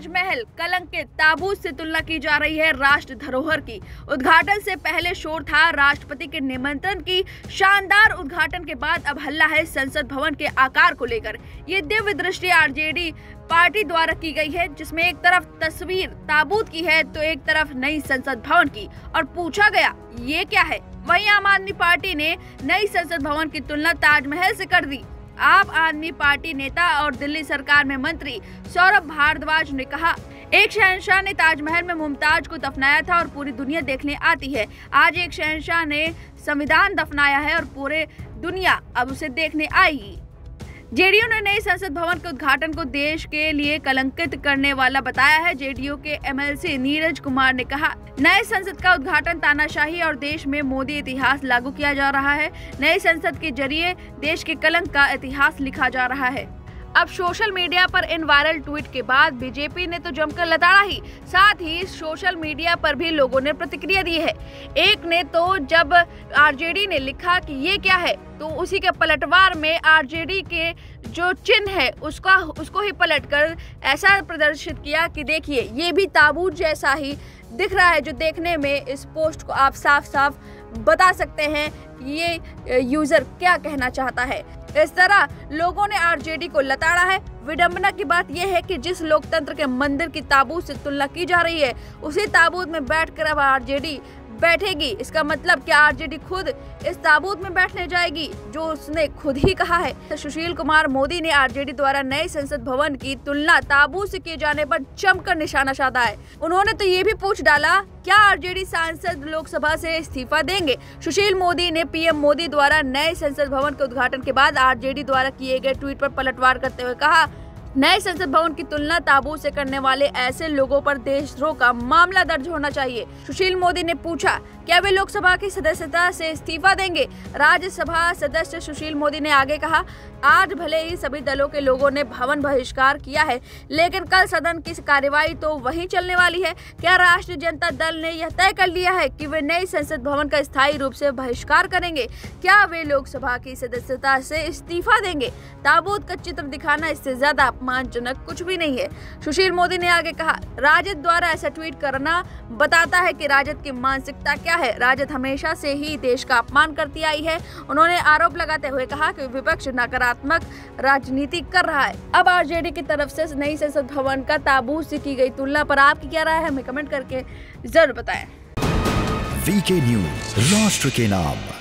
ताजमहल के ताबूत से तुलना की जा रही है राष्ट्र धरोहर की। उद्घाटन से पहले शोर था राष्ट्रपति के निमंत्रण की। शानदार उद्घाटन के बाद अब हल्ला है संसद भवन के आकार को लेकर। ये दिव्य दृष्टि आरजेडी पार्टी द्वारा की गई है, जिसमें एक तरफ़ तस्वीर ताबूत की है तो एक तरफ़ नई संसद भवन की। और पूछा गया, ये क्या है? वहीं आम आदमी पार्टी ने नई संसद भवन की तुलना ताजमहल से कर दी। आप आदमी पार्टी नेता और दिल्ली सरकार में मंत्री सौरभ भारद्वाज ने कहा, एक शहनशाह ने ताजमहल में मुमताज़ को दफनाया था और पूरी दुनिया देखने आती है। आज एक शहनशाह ने संविधान दफनाया है और पूरे दुनिया अब उसे देखने आएगी जेडीयू ने नए संसद भवन के उद्घाटन को देश के लिए कलंकित करने वाला बताया है। जेडीयू के एमएलसी नीरज कुमार ने कहा, नए संसद का उद्घाटन तानाशाही और देश में मोदी इतिहास लागू किया जा रहा है। नए संसद के ज़रिए देश के कलंक का इतिहास लिखा जा रहा है। अब सोशल मीडिया पर इन वायरल ट्वीट के बाद बीजेपी ने तो जमकर लताड़ा ही। साथ ही सोशल मीडिया पर भी लोगों ने प्रतिक्रिया दी है। एक ने तो जब आरजेडी ने लिखा कि ये क्या है तो उसी के पलटवार में आरजेडी के जो चिन्ह है, उसका, उसको ही पलटकर ऐसा प्रदर्शित किया कि देखिए, ये भी ताबूत जैसा ही दिख रहा है जो देखने में इस पोस्ट को आप साफ़ साफ़ बता सकते हैं ये यूज़र क्या कहना चाहता है। इस तरह लोगों ने आरजेडी को लताड़ा है। विडंबना की बात यह है कि जिस लोकतंत्र के मंदिर की ताबूत से तुलना की जा रही है, उसी ताबूत में बैठकर अब आरजेडी बैठेगी। इसका मतलब क्या आरजेडी खुद इस ताबूत में बैठने जाएगी, जो उसने खुद ही कहा है? तो सुशील कुमार मोदी ने आरजेडी द्वारा नए संसद भवन की तुलना ताबूत से किए जाने पर जमकर निशाना साधा है। उन्होंने तो ये भी पूछ डाला, क्या आरजेडी सांसद लोकसभा से इस्तीफा देंगे? सुशील मोदी ने पीएम मोदी द्वारा नए संसद भवन के उद्घाटन के बाद आरजेडी द्वारा किए गए ट्वीट पर पलटवार करते हुए कहा नए संसद भवन की तुलना ताबूत से करने वाले ऐसे लोगों पर देशद्रोह का मामला दर्ज होना चाहिए। सुशील मोदी ने पूछा, क्या वे लोकसभा की सदस्यता से इस्तीफा देंगे? राज्यसभा सदस्य सुशील मोदी ने आगे कहा, आज भले ही सभी दलों के लोगों ने भवन बहिष्कार किया है, लेकिन कल सदन की कार्यवाही तो वही चलने वाली है। क्या राष्ट्रीय जनता दल ने यह तय कर लिया है कि वे नई संसद भवन का स्थायी रूप से बहिष्कार करेंगे? क्या वे लोकसभा की सदस्यता से इस्तीफा देंगे? ताबूत का चित्र दिखाना इससे ज़्यादा अपमानजनक कुछ भी नहीं है। सुशील मोदी ने आगे कहा, राजद द्वारा ऐसा ट्वीट करना बताता है कि राजद की मानसिकता क्या है। राजद हमेशा से ही देश का अपमान करती आई है। उन्होंने आरोप लगाते हुए कहा कि विपक्ष नकारात्मक राजनीति कर रहा है। अब आरजेडी की तरफ़ से नई संसद भवन का ताबूत से की गई तुलना पर आपकी क्या राय है? हमें कमेंट करके ज़रूर बताएँ। वीके न्यूज़, राष्ट्र के नाम।